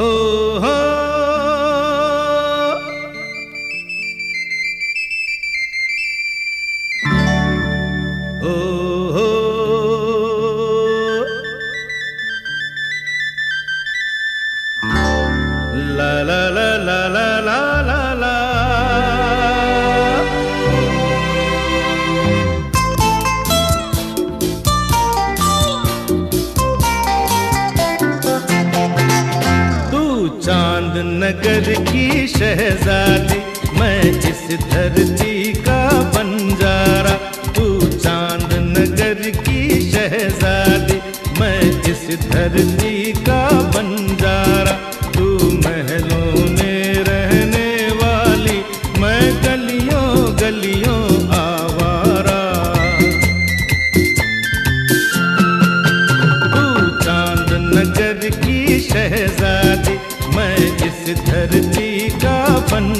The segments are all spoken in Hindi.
Oh. चाँद नगर की शहजादी, मैं इस धरती का बंजारा, तू चाँद नगर की शहजादी, मैं इस धरती धरती का बन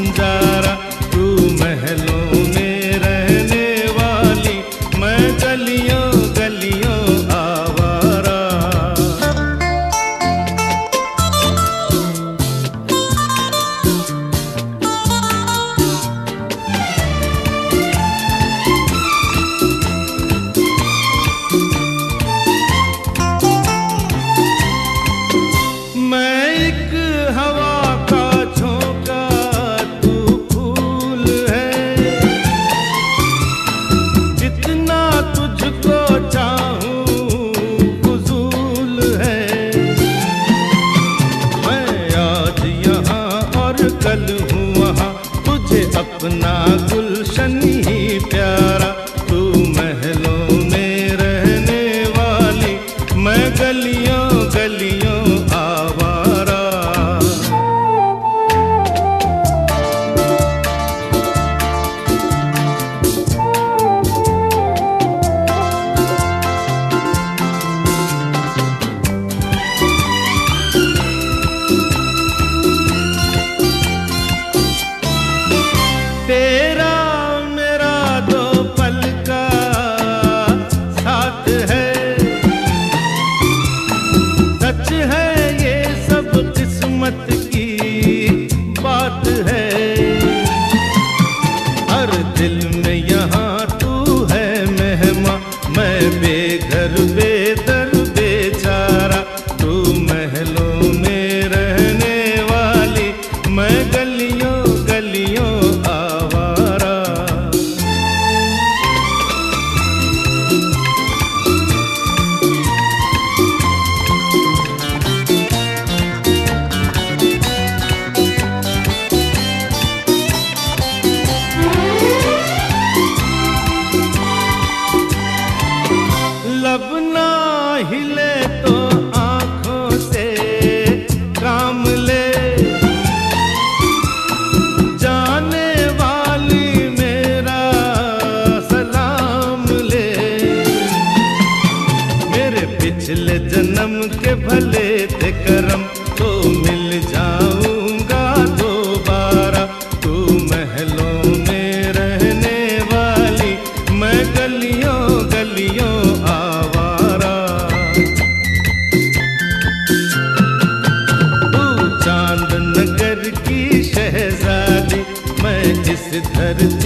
दिल हूँ वहाँ अपना गुलशन ही प्यारा। तू महलों में रहने वाली मैं गलियों हर दिल में यहाँ धरती